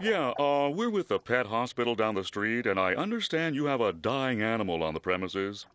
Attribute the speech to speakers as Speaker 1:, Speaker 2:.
Speaker 1: Yeah, uh, we're with the pet hospital down the street, and I understand you have a dying animal on the premises.